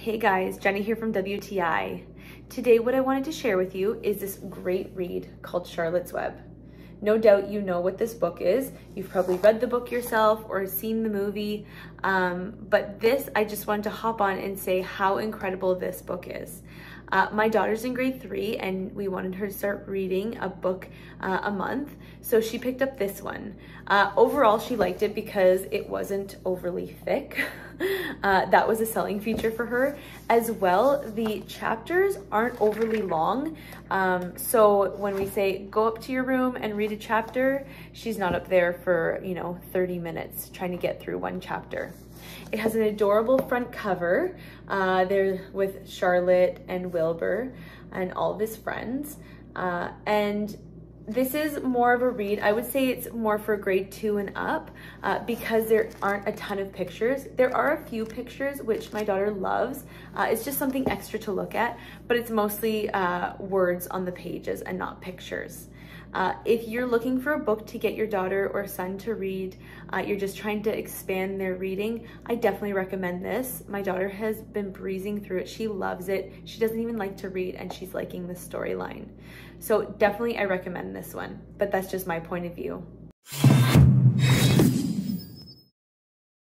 Hey guys, Jenny here from WTI. Today what I wanted to share with you is this great read called Charlotte's Web. No doubt you know what this book is. You've probably read the book yourself or seen the movie, um, but this I just wanted to hop on and say how incredible this book is. Uh, my daughter's in grade three and we wanted her to start reading a book uh, a month. So she picked up this one. Uh, overall, she liked it because it wasn't overly thick. Uh, that was a selling feature for her. As well, the chapters aren't overly long. Um, so when we say go up to your room and read chapter, she's not up there for, you know, 30 minutes trying to get through one chapter. It has an adorable front cover. Uh, there with Charlotte and Wilbur and all of his friends. Uh, and this is more of a read. I would say it's more for grade two and up uh, because there aren't a ton of pictures. There are a few pictures, which my daughter loves. Uh, it's just something extra to look at, but it's mostly uh, words on the pages and not pictures. Uh, if you're looking for a book to get your daughter or son to read, uh, you're just trying to expand their reading, I definitely recommend this. My daughter has been breezing through it. She loves it. She doesn't even like to read and she's liking the storyline. So definitely I recommend this one, but that's just my point of view.